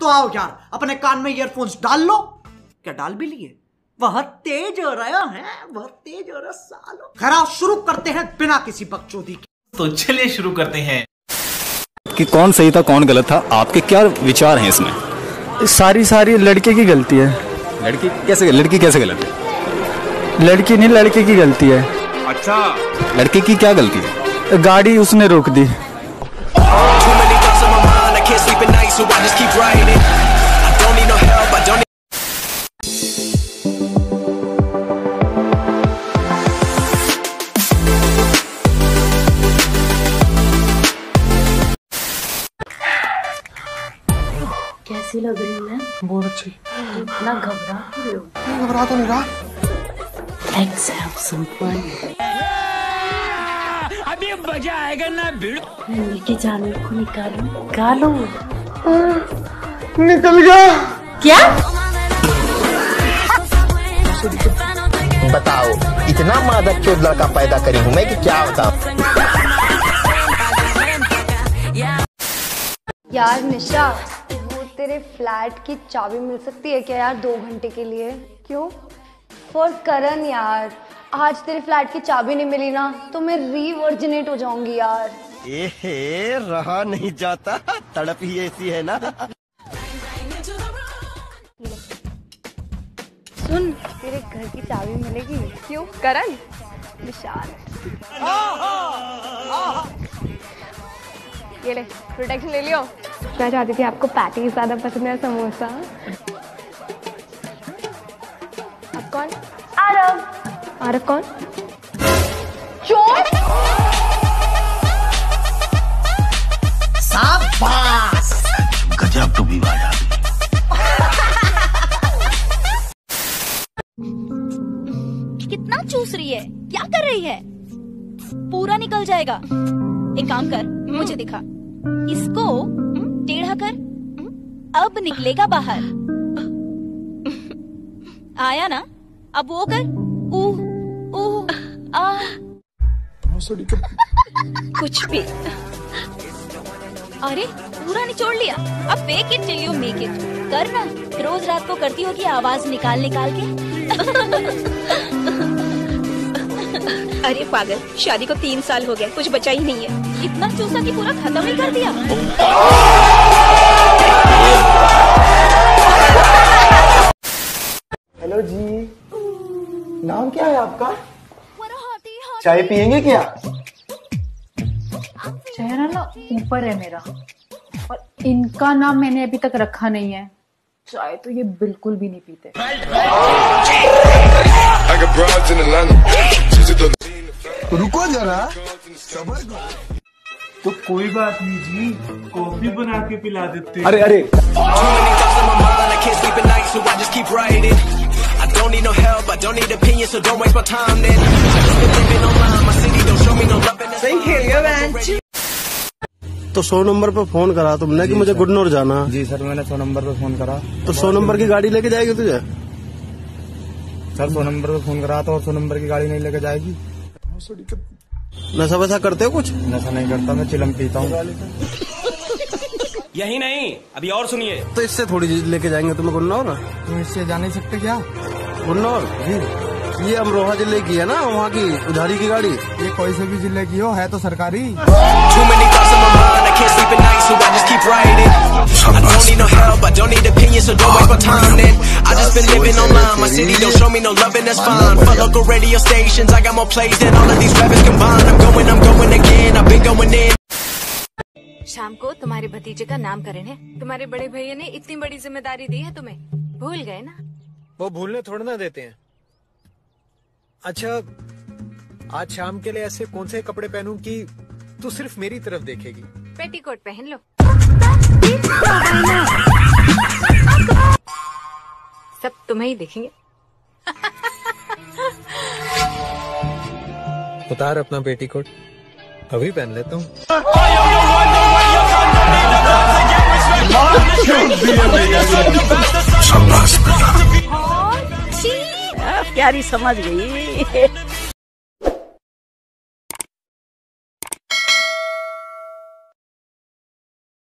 तो आओ यार अपने कान में ईयरफोन्स डाल लो। क्या डाल भी लिए? वह तेज हो रहा है वह तेज हो रहा सालो। खराब शुरू करते हैं बिना किसी बकचोदी के। तो चलिए शुरू करते हैं। कि कौन सही था कौन गलत था आपके क्या विचार हैं इसमें? सारी सारी लड़के की गलती है। लड़की कैसे लड़की कैसे गलत है? लड़की नहीं लड़के की गलती है। अच्छा। लड़के की क्या गलती है? गाड़ी उसने रोक दी। Too many thoughts on my mind, I can't sleep at night, so I just keep writing. I don't need no help, I don't need. कैसी लग रही हूँ मैं बहुत अच्छी इतना घबरा क्यों रहे हो घबरा तो नहीं रहा Let's have some fun. अभी मज़ा आएगा ना भिड़। लेके जानवर को निकालो। निकालो। निकल गया। क्या? बताओ इतना मादक चोद लड़का पैदा करी हूँ मैं कि क्या बताऊँ यार निशा वो तेरे फ्लैट की चाबी मिल सकती है क्या यार दो घंटे के लिए? क्यों? फॉर करण यार। आज तेरे फ्लैट की चाबी नहीं मिली ना तो मैं रीवर्जिनेट हो जाऊँगी यार। एहे रहा नहीं जाता। तड़प ही ऐसी है ना। सुन तेरे घर की चाबी मिलेगी? क्यों? करण? विशाल ये ले प्रोटेक्शन ले लियो। मैं चाहती थी आपको पैटी ज़्यादा पसंद है समोसा। अब कौन? आरव। आरव कौन? चोर? गजब तो भी बाजा कितना चूस रही है? क्या कर रही है? पूरा निकल जाएगा। एक काम कर मुझे दिखा। इसको टेढ़ा कर। अब निकलेगा बाहर। आया ना? अब वो कर। आ कुछ भी। अरे पूरा निचोड़ लिया। अब fake it till you make it कर ना। रोज रात को करती होगी आवाज़ निकाल निकाल के। अरे पागल शादी को तीन साल हो गए कुछ बचा ही नहीं है। इतना चूसा कि पूरा खत्म ही कर दिया। हेलो जी। नाम क्या है आपका? चाय पियेंगे क्या? चेहरा ना ऊपर है मेरा। और इनका नाम मैंने अभी तक रखा नहीं है। चाय तो ये बिल्कुल भी नहीं पीते। रुको जरा। तो कोई बात नहीं जी कॉफ़ी बना के पिला देते अरे अरे। don't need no help, I don't need opinions, so don't waste my time then. तो सौ नंबर पर फ़ोन करा तो तुमने कि मुझे गुडनोर जाना। जी सर मैंने सौ नंबर पर फ़ोन करा। तो सौ नंबर की गाड़ी लेके जाएगी तुझे? सर सौ नंबर पर फ़ोन करा तो और सौ नंबर की गाड़ी नहीं लेके जाएगी। नशा वैसा करते हो कुछ? नशा नहीं करता मैं चिलम पीता हूँ। यही नहीं अभी और सुनिए। तो इससे थोड़ी चीज़ लेके जाएँगे तुम्हें गुडनौर तुम तो इससे जा नहीं सकते क्या? उन्नौर ये अमरोहा ज़िले की है ना वहाँ की उधारी की गाड़ी। ये कोई से भी ज़िले की हो है तो सरकारी। शाम को तुम्हारे भतीजे का नामकरण है। तुम्हारे बड़े भैया ने इतनी बड़ी ज़िम्मेदारी दी है तुम्हें। भूल गए ना? वो भूलने थोड़ा ना देते हैं। अच्छा आज शाम के लिए ऐसे कौन से कपड़े पहनूं कि तू सिर्फ़ मेरी तरफ़ देखेगी? पेटीकोट पहन लो। सब तुम्हें ही देखेंगे। उतार अपना पेटीकोट। अभी पहन लेता हूँ। प्यारी समझ गई।